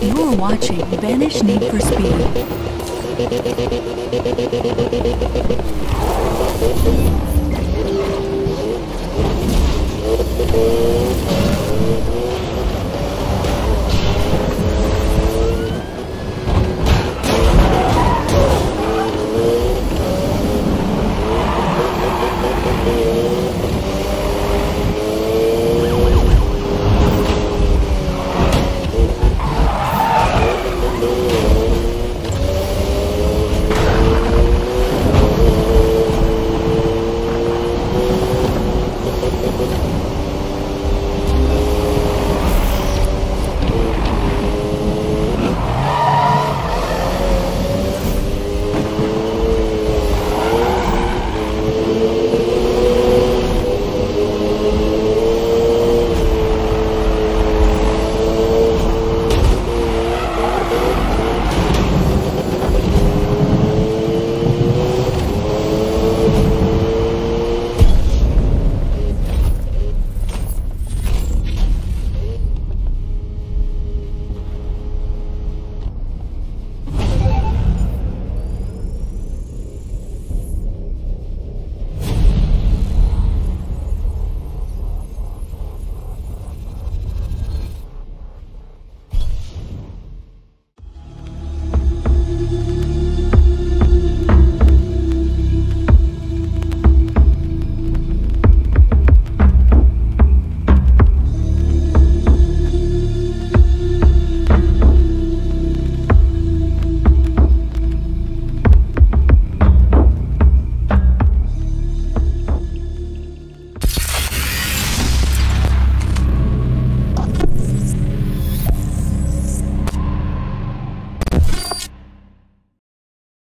You're watching Vanish Need for Speed.